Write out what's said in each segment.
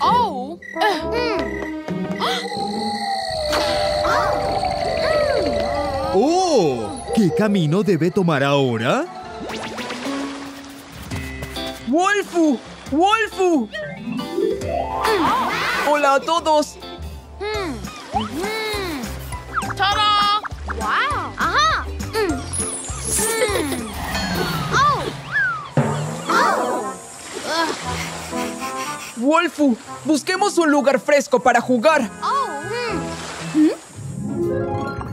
Oh. ¡Oh! ¿Qué camino debe tomar ahora? ¡Wolfu! ¡Wolfu! ¡Hola a todos! ¡Wolfu! Busquemos un lugar fresco para jugar.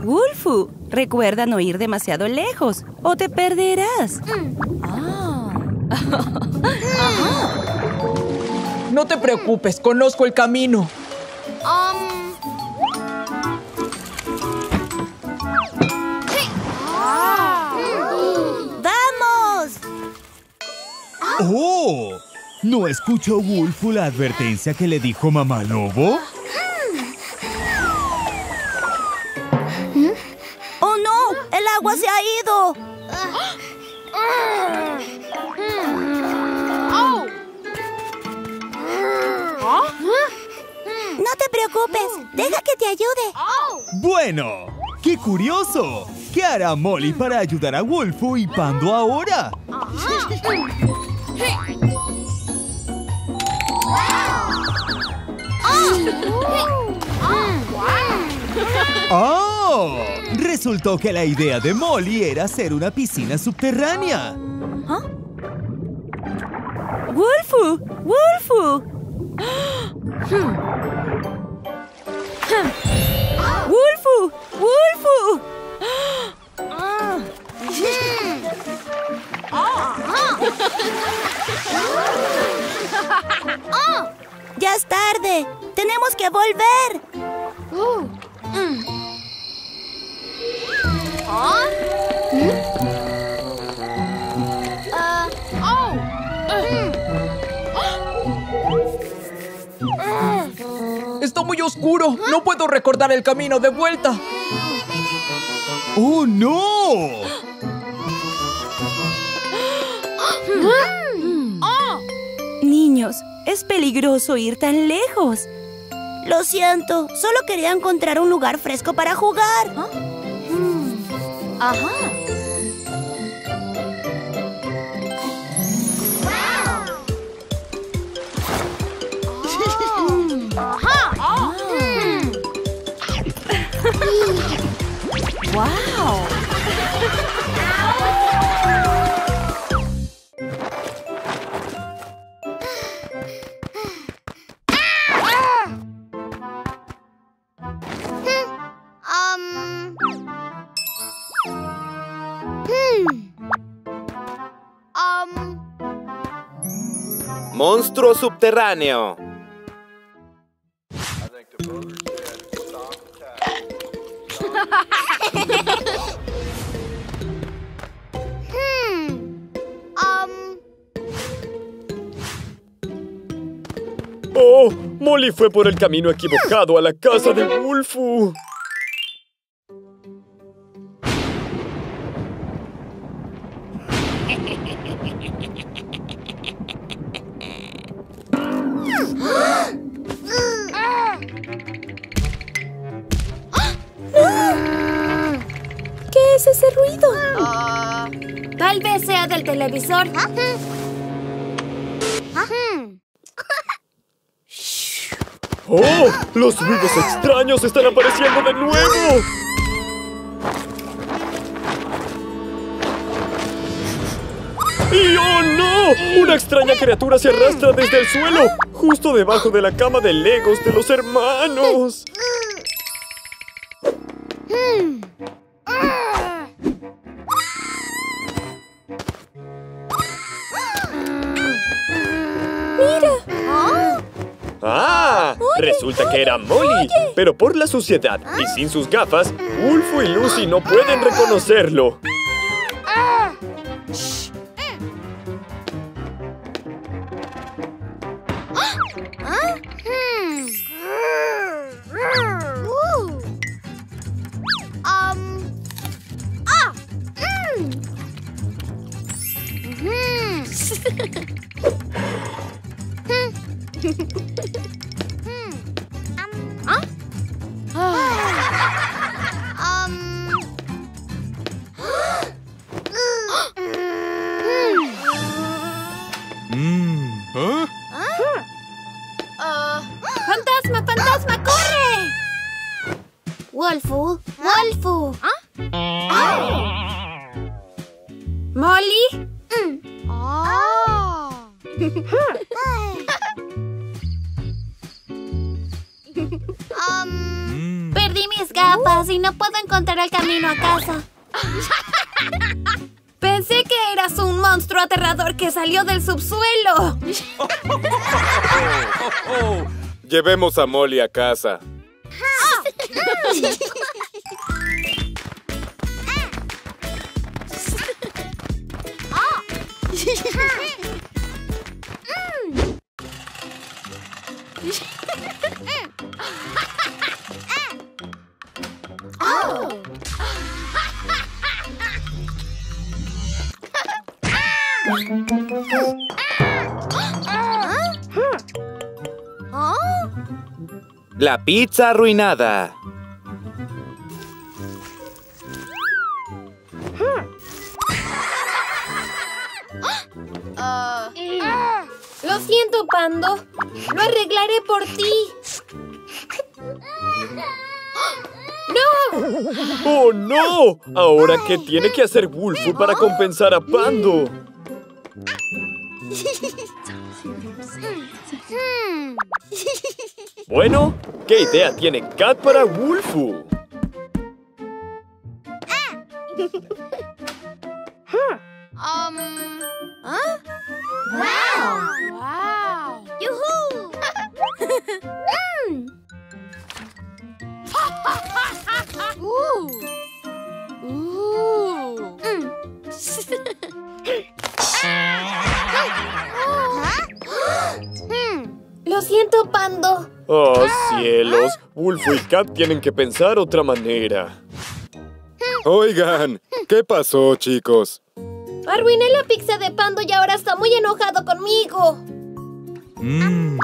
Wolfu, recuerda no ir demasiado lejos o te perderás. No te preocupes, conozco el camino. Um. ¡Vamos! ¡Oh! ¿No escuchó Wolfu la advertencia que le dijo Mamá Lobo? ¡Oh no! ¡El agua se ha ido! No te preocupes, deja que te ayude. Bueno, ¡qué curioso! ¿Qué hará Molly para ayudar a Wolfu y Pando ahora? ¡Oh! Resultó que la idea de Molly era hacer una piscina subterránea. ¡Wolfu! ¡Wolfu! ¡Wolfu! ¡Wolfu! ¡Ya es tarde! ¡Tenemos que volver! Está muy oscuro. No puedo recordar el camino de vuelta. ¡Oh, no! Niños, es peligroso ir tan lejos. Lo siento, solo quería encontrar un lugar fresco para jugar. Ajá. Subterráneo. Um. ¡Oh! Molly fue por el camino equivocado a la casa de Wolfu. ¡Oh! ¡Los ruidos extraños están apareciendo de nuevo! ¡Y oh no! ¡Una extraña criatura se arrastra desde el suelo! Justo debajo de la cama de Legos de los hermanos. Resulta que era Molly, pero por la suciedad y sin sus gafas, Ulfo y Lucy no pueden reconocerlo. Ah. Ah. Ah. Mm. Mm. Perdí mis gafas y no puedo encontrar el camino a casa. Pensé que eras un monstruo aterrador que salió del subsuelo. Llevemos a Molly a casa. La pizza arruinada. Lo siento, Pando. Lo arreglaré por ti. ¡No! ¡Oh, no! ¿Ahora qué tiene que hacer Wolfu para compensar a Pando? Bueno, ¿qué idea tiene Kat para Wolfu? Lo Tienen que pensar otra manera. Oigan, ¿qué pasó, chicos? Arruiné la pizza de Pando y ahora está muy enojado conmigo. Mm.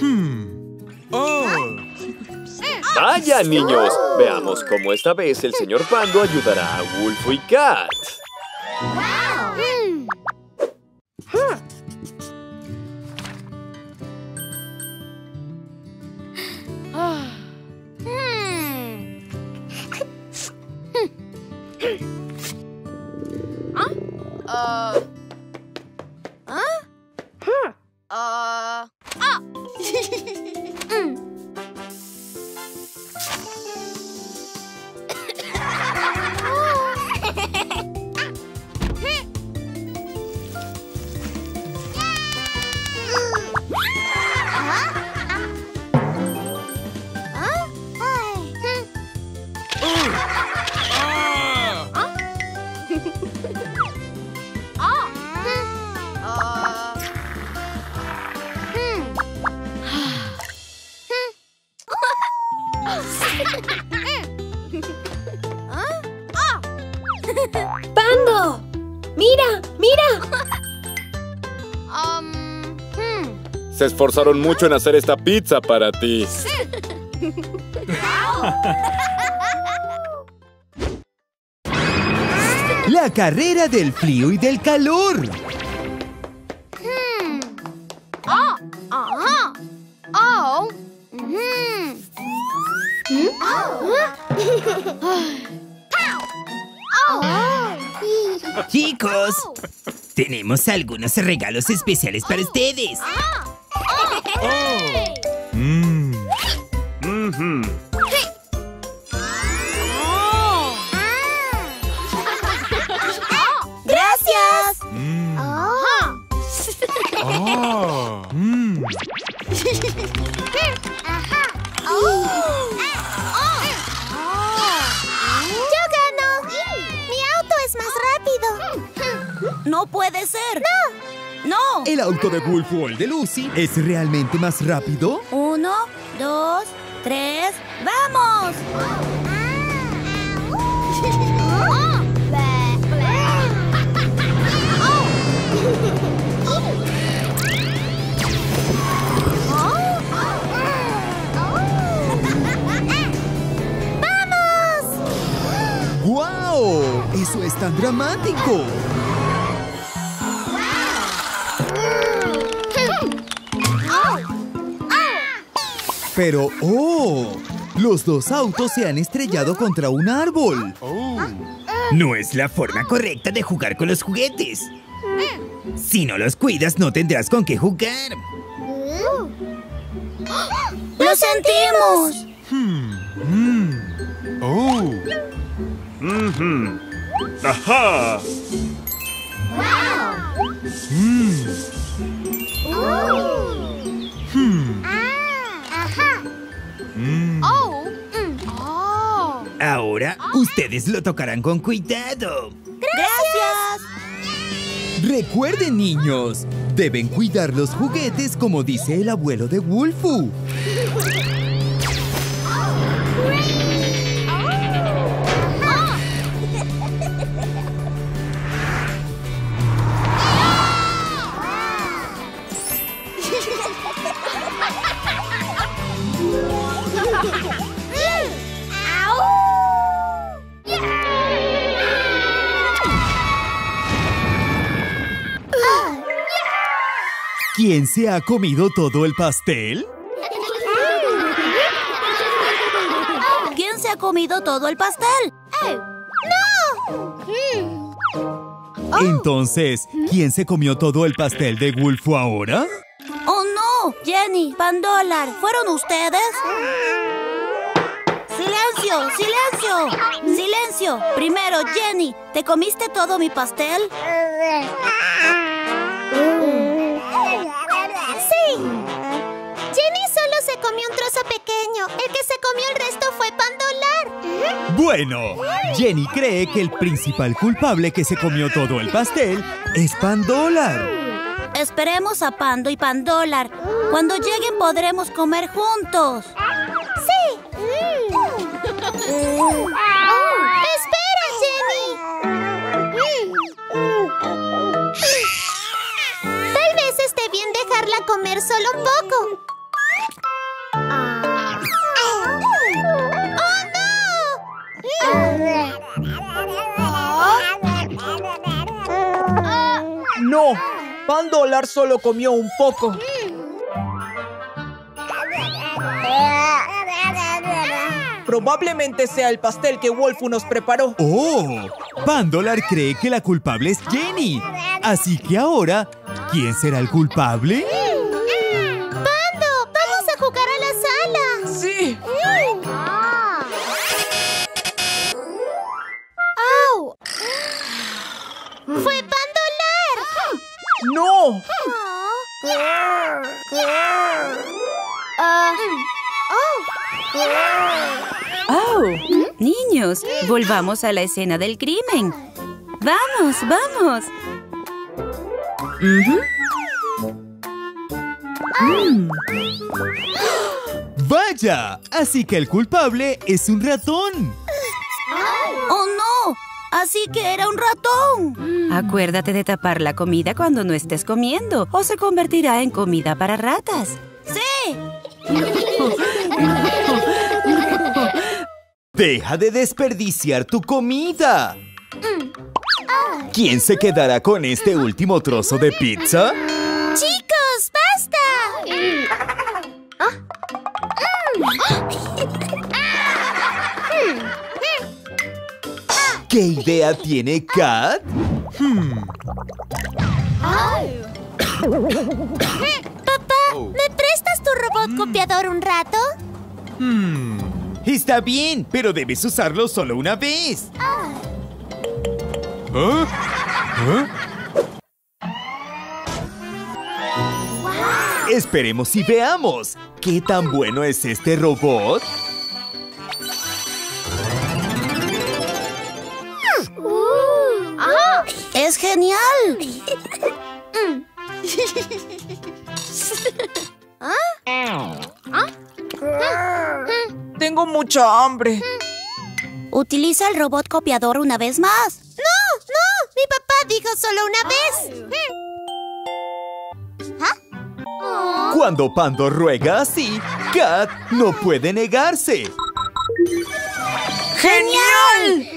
Hmm. Oh. Vaya, niños, veamos cómo esta vez el señor Pando ayudará a Wolfu y Kat. ¡Pando! Esforzaron mucho en hacer esta pizza para ti. La carrera del frío y del calor. Chicos, tenemos algunos regalos especiales para ustedes. Mm. ¿El auto de Wolf o el de Lucy es realmente más rápido? Uno, dos, tres, ¡vamos! ¡Vamos! ¡Guau! ¡Eso es tan dramático! Pero, ¡oh! Los dos autos se han estrellado contra un árbol. No es la forma correcta de jugar con los juguetes. Si no los cuidas, no tendrás con qué jugar. ¡Lo sentimos! ¡Ajá! Ahora, ustedes lo tocarán con cuidado. ¡Gracias! Recuerden, niños, deben cuidar los juguetes como dice el abuelo de Wolfu. ¿Quién se ha comido todo el pastel? ¿Quién se ha comido todo el pastel? Entonces, ¿quién se comió todo el pastel de Wolfu ahora? ¡Oh, no! Jenny, Pandólar, ¿fueron ustedes? ¡Silencio! ¡Silencio! ¡Silencio! Primero, Jenny, ¿te comiste todo mi pastel? El que se comió el resto fue Pandolar. Bueno, Jenny cree que el principal culpable que se comió todo el pastel es Pandólar. Esperemos a Pando y Pandólar. Cuando lleguen podremos comer juntos. Sí. Espera, Jenny. Tal vez esté bien dejarla comer solo un poco. Pandolar solo comió un poco. Probablemente sea el pastel que Wolfu nos preparó. ¡Oh! Pandolar cree que la culpable es Jenny. Así que ahora, ¿quién será el culpable? Ah. ¡Oh! Niños, volvamos a la escena del crimen. Vamos, vamos. ¡Vaya! Así que el culpable es un ratón. ¡Oh, no! Así que era un ratón. Acuérdate de tapar la comida cuando no estés comiendo o se convertirá en comida para ratas. ¡Deja de desperdiciar tu comida! ¿Quién se quedará con este último trozo de pizza? ¡Chicos, basta! ¿Qué idea tiene Kat? Papá, ¿me robot copiador un rato? Está bien, pero debes usarlo solo una vez. ¿Ah? Esperemos y veamos. ¿Qué tan bueno es este robot? ¡Es genial! mucha hambre. Utiliza el robot copiador una vez más. ¡No, no! Mi papá dijo solo una vez. Cuando Pando ruega así, Kat no puede negarse. ¡Genial!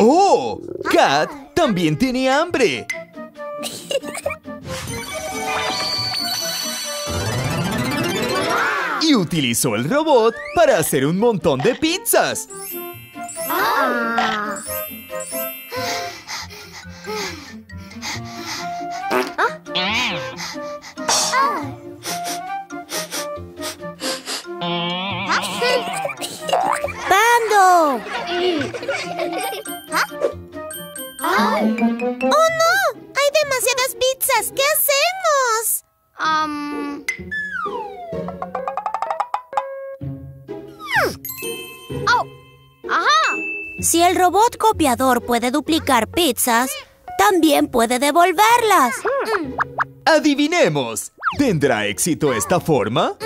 ¡Oh! Kat también tiene hambre. Y utilizó el robot para hacer un montón de pizzas. ¡Pando! Robot copiador puede duplicar pizzas, también puede devolverlas. Adivinemos. ¿Tendrá éxito esta forma?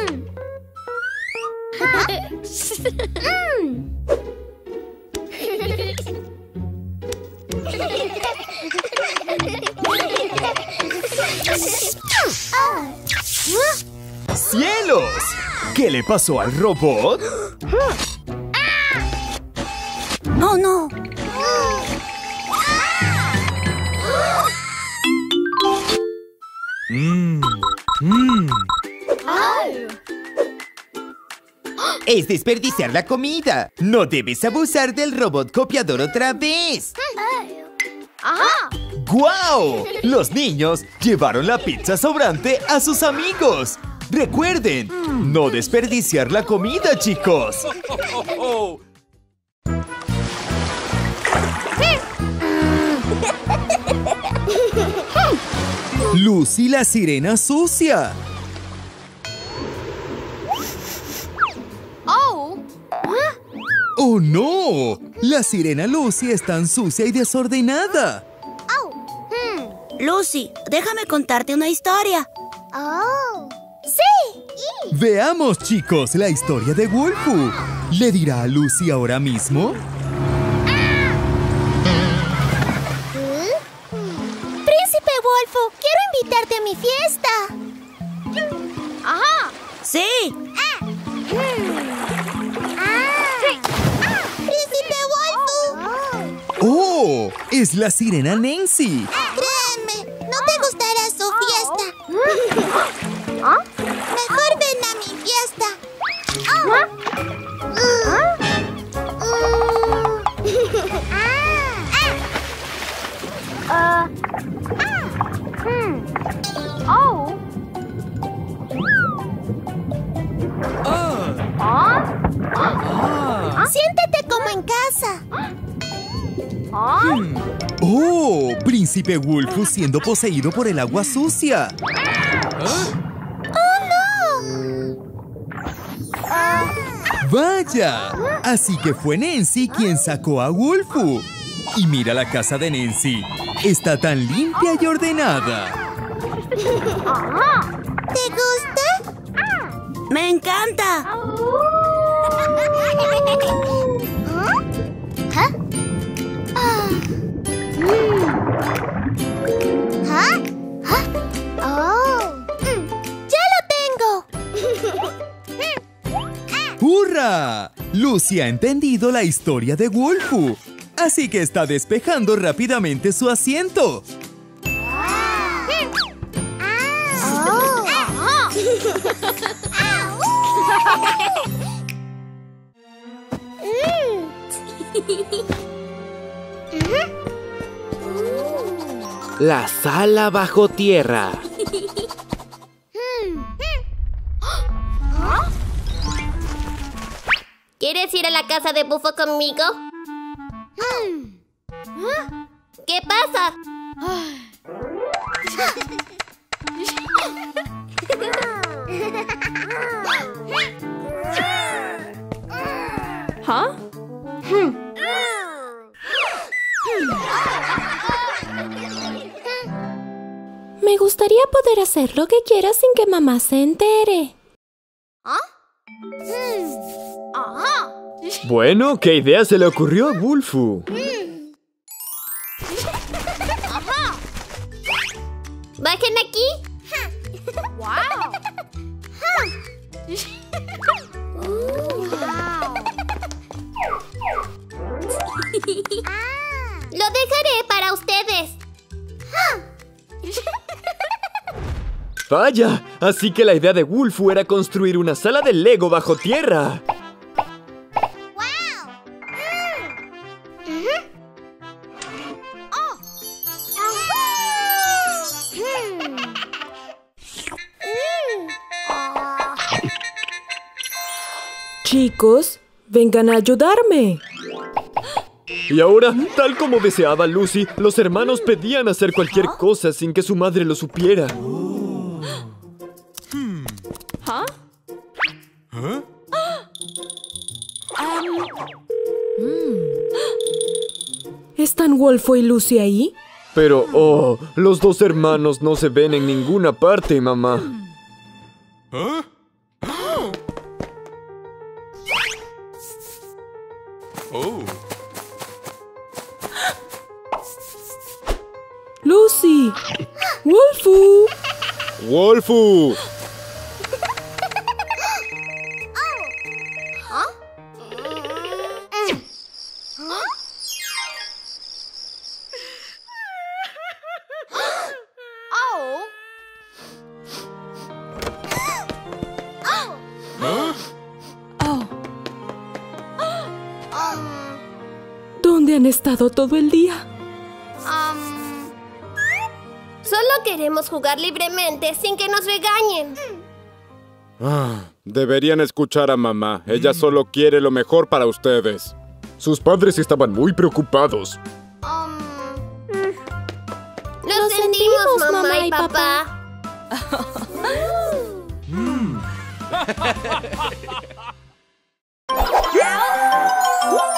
¡Cielos! ¿Qué le pasó al robot? Es desperdiciar la comida. No debes abusar del robot copiador otra vez. Ajá. ¡Guau! Los niños llevaron la pizza sobrante a sus amigos. Recuerden, no desperdiciar la comida, chicos. Lucy la sirena sucia. ¡Oh no! La sirena Lucy es tan sucia y desordenada. Lucy, déjame contarte una historia. ¡Oh! ¡Sí! Veamos, chicos, la historia de Wolfu. ¿Le dirá a Lucy ahora mismo? ¡Príncipe Wolfo! ¡Quiero invitarte a mi fiesta! Ajá. Sí, Es la sirena Nancy. Príncipe Wolfu siendo poseído por el agua sucia. ¡Vaya! Así que fue Nancy quien sacó a Wolfu. Y mira la casa de Nancy. Está tan limpia y ordenada. ¿Te gusta? me encanta. Lucy ha entendido la historia de Wolfu. Así que está despejando rápidamente su asiento. La sala bajo tierra. ¿Quieres ir a la casa de Bufo conmigo? ¿Qué pasa? ¿Ah? Me gustaría poder hacer lo que quiera sin que mamá se entere. Ajá. Bueno, ¿qué idea se le ocurrió a Wolfu? Bajen aquí. Wow. Lo dejaré para ustedes. Vaya, así que la idea de Wolfu era construir una sala de Lego bajo tierra. Chicos, vengan a ayudarme. Y ahora, tal como deseaba Lucy, los hermanos pedían hacer cualquier cosa sin que su madre lo supiera. ¿Están Wolfo y Lucy ahí? Pero, oh, los dos hermanos no se ven en ninguna parte, mamá. Lucy. Wolfu. ¡Wolfu! Solo queremos jugar libremente sin que nos regañen. Ah, deberían escuchar a mamá. Ella mm. solo quiere lo mejor para ustedes. Sus padres estaban muy preocupados. Um, mm. Lo, sentimos, mamá, y, papá. papá. Mm.